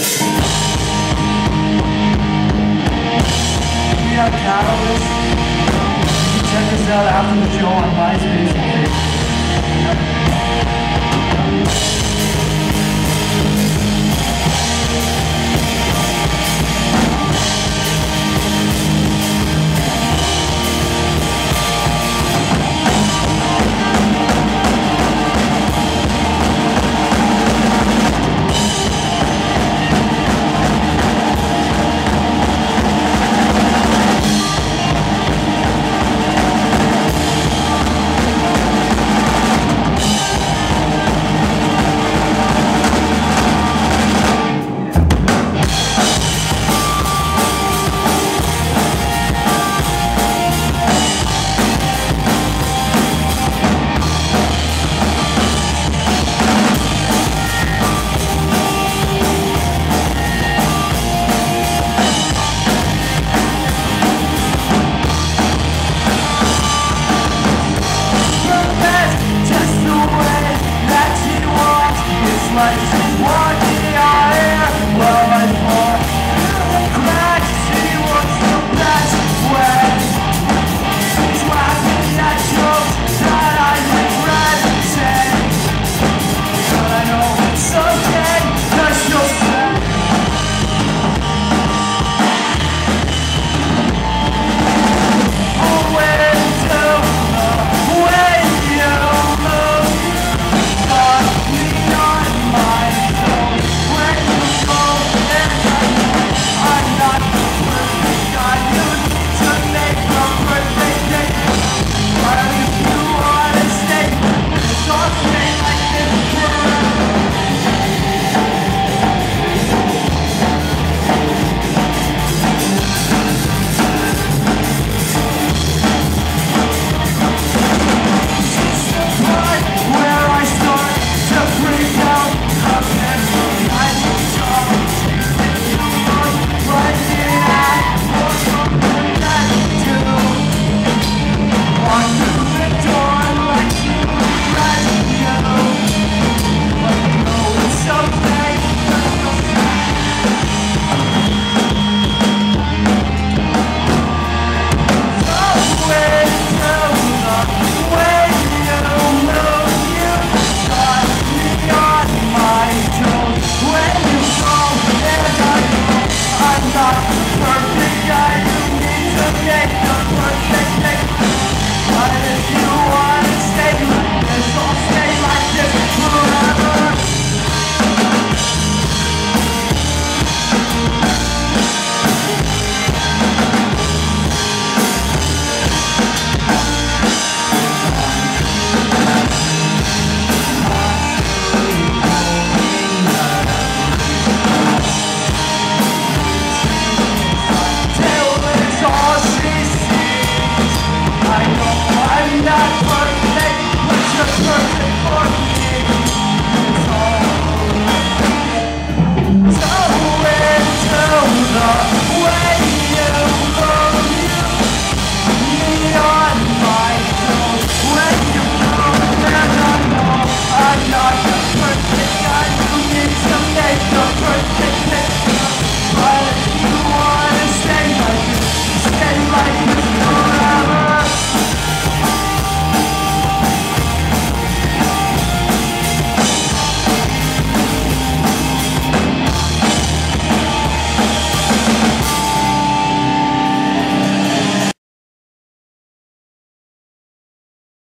We are catalysts. Check us out after the show on MySpace and Facebook.